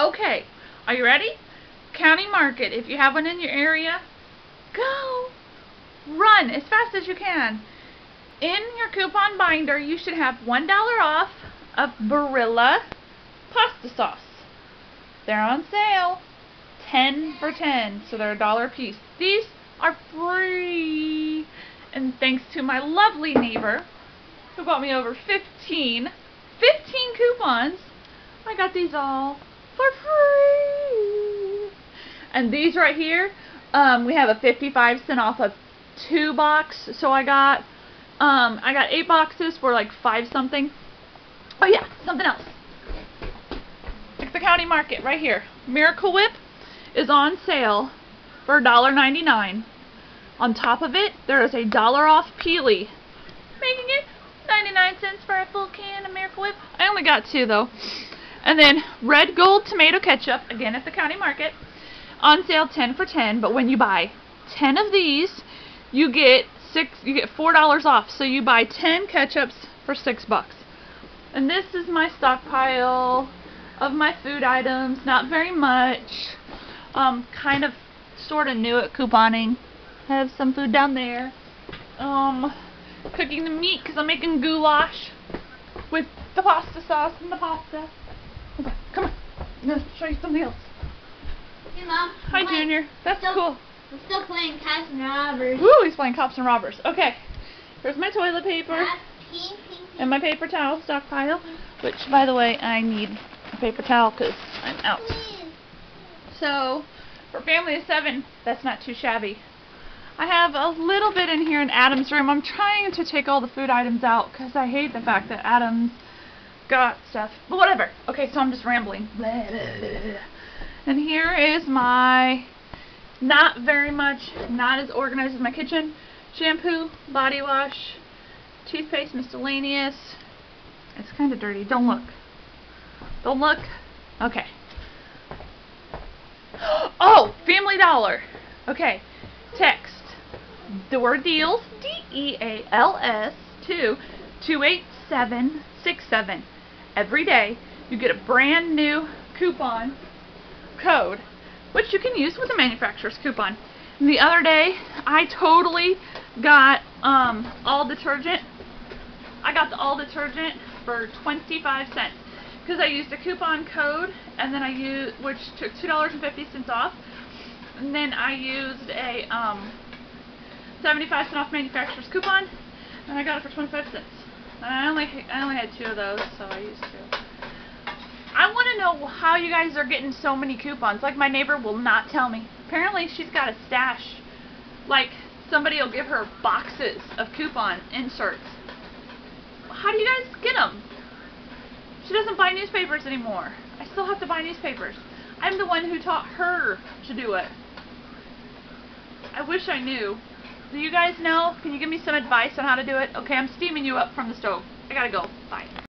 Okay, are you ready? County Market. If you have one in your area, go. Run as fast as you can. In your coupon binder, you should have $1 off of Barilla pasta sauce. They're on sale. 10 for 10, so they're a dollar a piece. These are free. And thanks to my lovely neighbor who bought me over 15, 15 coupons, I got these all for free. And these right here, um, we have a 55 cent off of two box, so I got um, I got eight boxes for like five something. Oh yeah, something else. It's the county market right here. Miracle Whip is on sale for $1.99. On top of it, there is a dollar off Peelie, making it 99 cents for a full can of Miracle Whip. I only got two though. And then red gold tomato ketchup, again at the county market, on sale 10 for 10, but when you buy 10 of these, you get six you get four dollars off. So you buy 10 ketchups for six bucks. And this is my stockpile of my food items, not very much. Um, kind of sort of new at couponing. Have some food down there. Um, cooking the meat because I'm making goulash with the pasta sauce and the pasta. Okay, come going to show you something else. Hey, Mom. Hi, Wait, Junior. That's still- cool. We're still playing cops and Robbers. Woo, he's playing cops and robbers. Okay. Here's my toilet paper pink, pink, pink. and my paper towel stockpile, which, by the way, I need a paper towel because I'm out. So, for a family of seven, that's not too shabby. I have a little bit in here in Adam's room. I'm trying to take all the food items out because I hate the fact that Adam's got stuff. But whatever. Okay, so I'm just rambling. And here is my not very much, not as organized as my kitchen. Shampoo, body wash, toothpaste, miscellaneous. It's kind of dirty. Don't look. Don't look. Okay. Oh, Family Dollar. Okay. Text word deals D E A L S to 28767. Every day you get a brand new coupon code which you can use with a manufacturer's coupon. And the other day I totally got um all detergent. I got the all detergent for 25 cents because I used a coupon code and then I used which took $2.50 off and then I used a um 75 cent off manufacturer's coupon and I got it for 25 cents. And I only I only had two of those, so I used two. I want to know how you guys are getting so many coupons. Like my neighbor will not tell me. Apparently she's got a stash. Like somebody will give her boxes of coupon inserts. How do you guys get them? She doesn't buy newspapers anymore. I still have to buy newspapers. I'm the one who taught her to do it. I wish I knew. Do you guys know? Can you give me some advice on how to do it? Okay, I'm steaming you up from the stove. I gotta go. Bye.